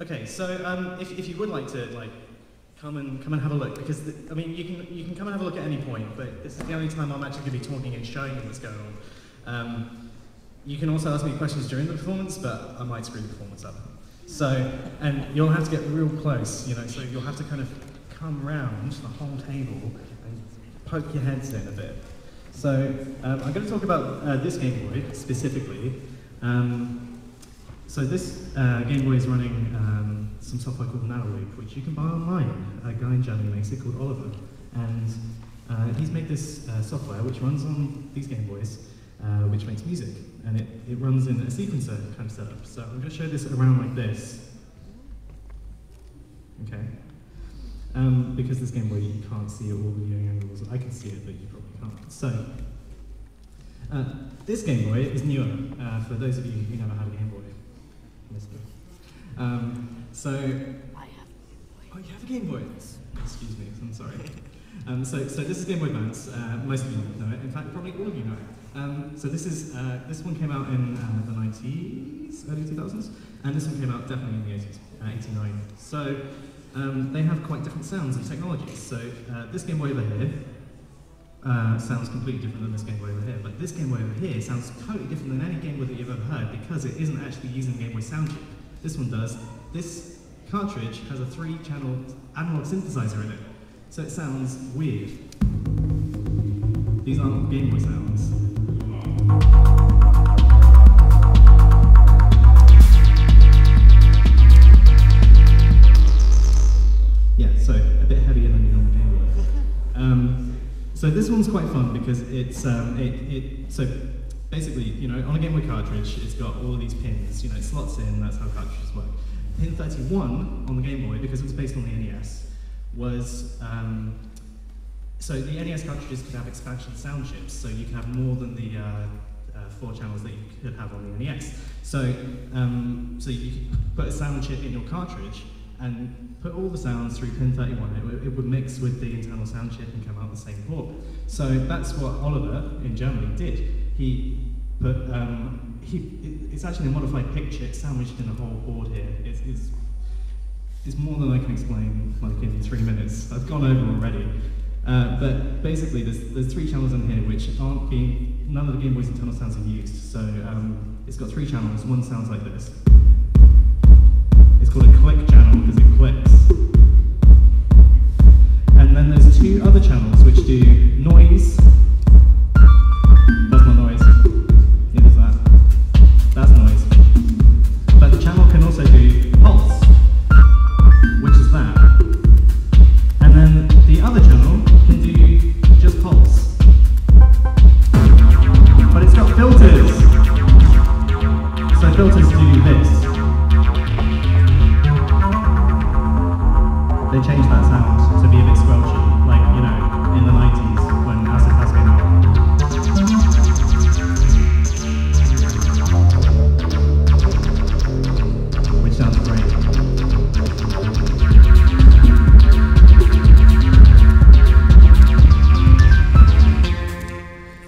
Okay, so um, if, if you would like to like come and come and have a look, because the, I mean you can you can come and have a look at any point, but this is the only time I'm actually going to be talking and showing you what's going on. Um, you can also ask me questions during the performance, but I might screw the performance up. So, and you'll have to get real close, you know, so you'll have to kind of come round the whole table and poke your heads in a bit. So, um, I'm going to talk about uh, this Game Boy specifically. Um, so this uh, Game Boy is running um, some software called Nanoloop, which you can buy online. A guy in Germany makes it called Oliver. And uh, he's made this uh, software which runs on these Game Boys, uh, which makes music. And it, it runs in a sequencer kind of setup. So I'm going to show this around like this. Okay. Um, because this Game Boy, you can't see all the viewing angles. I can see it, but you probably can't. So, uh, this Game Boy is newer, uh, for those of you who never had a Game Boy. Mister. Um, so, oh, you have a Game Boy? Excuse me, I'm sorry. Um, so, so this is Game Boy Advance. Uh, most of you know it. In fact, probably all of you know it. Um, so this is uh, this one came out in uh, the 90s, early 2000s, and this one came out definitely in the 80s, uh, 89. So um, they have quite different sounds and technologies. So uh, this Game Boy over here uh, sounds completely different than this Game Boy over here, but this Game Boy over here sounds totally different than any Game Boy that you've ever heard because it isn't actually using Game Boy sound chip. This one does. This cartridge has a three-channel analog synthesizer in it, so it sounds weird. These aren't Game Boy sounds. This one's quite fun because it's um, it, it so basically you know on a Game Boy cartridge it's got all of these pins you know it slots in that's how cartridges work. Pin 31 on the Game Boy because it was based on the NES was um, so the NES cartridges could have expansion sound chips so you can have more than the uh, uh, four channels that you could have on the NES. So um, so you could put a sound chip in your cartridge and put all the sounds through pin 31. It, would- it would mix with the internal sound chip and come out the same port. So that's what Oliver in Germany did. He put, um, he, it- it's actually a modified PIC chip sandwiched in a whole board here. It's, it's, it's more than I can explain like in three minutes. I've gone over already. Uh, but basically, there's, there's three channels in here which aren't being, none of the Game Boy's internal sounds are used. So um, it's got three channels. One sounds like this. Called a click channel because it clicks. And then there's two other channels which do noise. They changed that sound to be a bit squelchy, like, you know, in the 90s when Acid House came out. Which sounds great.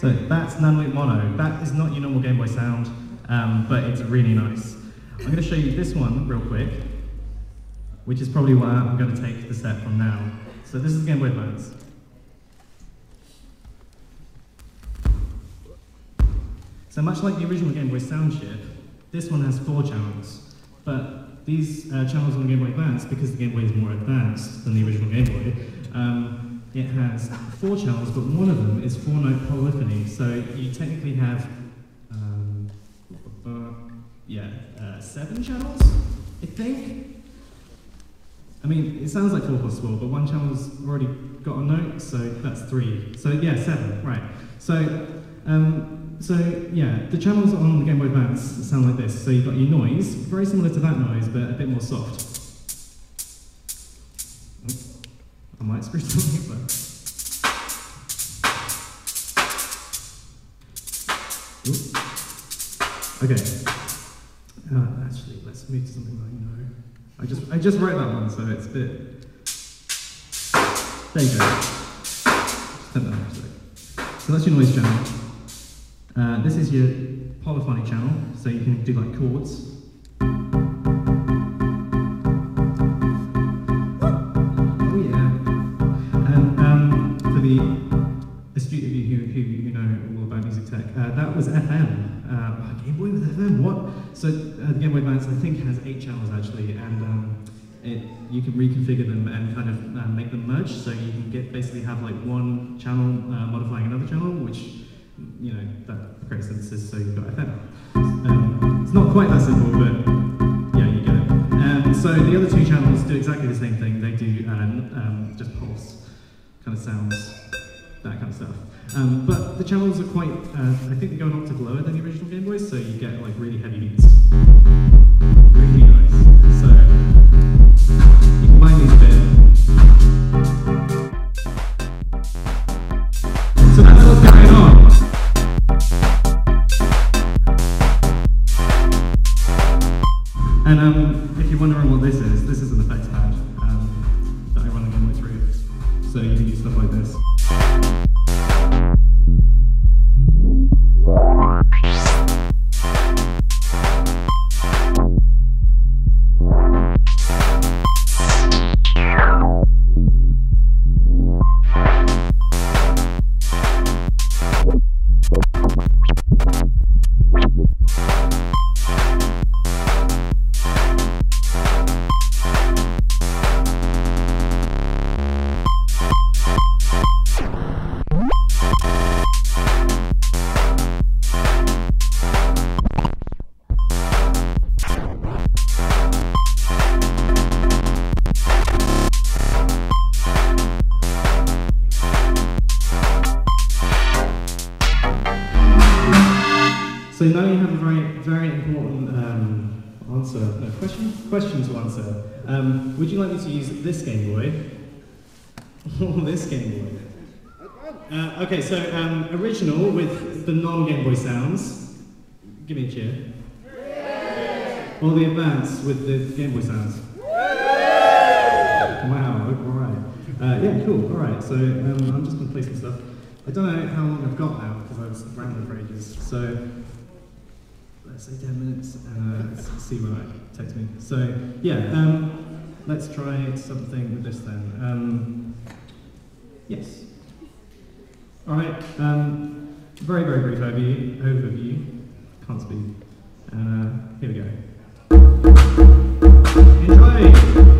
So that's Nanoloop Mono. That is not your normal Game Boy sound, um, but it's really nice. I'm going to show you this one real quick, which is probably where I'm going to take the set from now. So this is Game Boy Advance. So much like the original Game Boy sound chip, this one has four channels. But these uh, channels on the Game Boy Advance, because the Game Boy is more advanced than the original Game Boy, um, it has four channels, but one of them is four-note polyphony. So you technically have, um, yeah, uh, seven channels, I think. I mean, it sounds like four plus four, but one channel's already got a note, so that's three. So yeah, seven, right. So, um, so yeah, the channels on the Game Boy Advance sound like this. So you've got your noise, very similar to that noise, but a bit more soft. Oops, I might screw something up Okay. Uh, actually, let's move to something I know. I just I just wrote that one, so it's a bit. There you go. Just turn that for a. So that's your noise channel. Uh, this is your polyphonic channel, so you can do like chords. Uh, Game Boy Advance, I think, has eight channels actually, and um, it, you can reconfigure them and kind of uh, make them merge. So you can get basically have like one channel uh, modifying another channel, which you know that creates synthesis. So you've got FM. Um, it's not quite that simple, but yeah, you get it. Um, so the other two channels do exactly the same thing. They do uh, um, just pulse kind of sounds, that kind of stuff. Um, but the channels are quite, uh, I think they go an octave lower than the original Game Boys, so you get like really heavy beats. Thank you. Question, to answer. Um, would you like me to use this Game Boy or this Game Boy? Uh, okay, so um, original with the non-Game Boy sounds. Give me a cheer. Or the advance with the Game Boy sounds. Wow, all right. Uh, yeah, cool, all right. So um, I'm just going to play some stuff. I don't know how long I've got now because I was rambling for ages. So let's say 10 minutes uh, see where that takes me. So yeah, um, let's try something with this then. Um, yes. All right. Um, very very brief overview. Overview. Can't speak. Uh, here we go. Enjoy.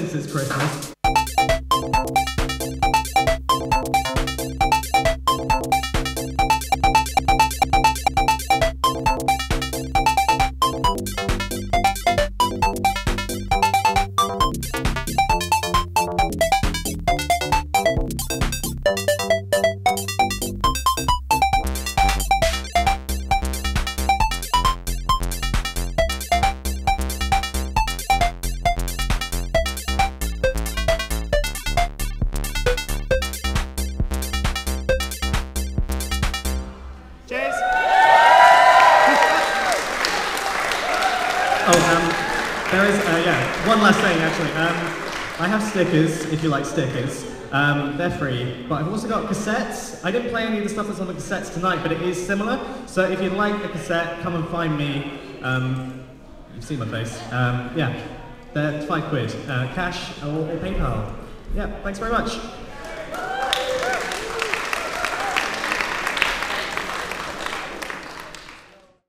Since it's Christmas, have stickers if you like stickers. Um, they're free, but I've also got cassettes. I didn't play any of the stuff that's on the cassettes tonight, but it is similar. So if you'd like a cassette, come and find me. Um, you've seen my face. Um, yeah, they're five quid. Uh, cash or, or PayPal. Yeah, thanks very much.